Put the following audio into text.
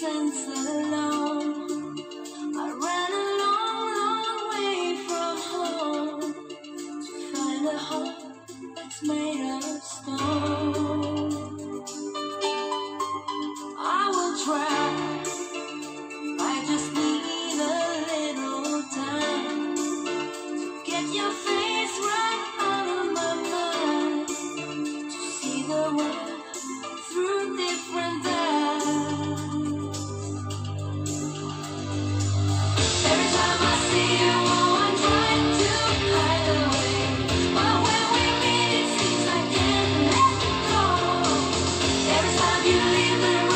三次了。believe the